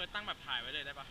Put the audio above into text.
ฟิร์สตั้งแบบถ่ายไว้เลยได้ปะ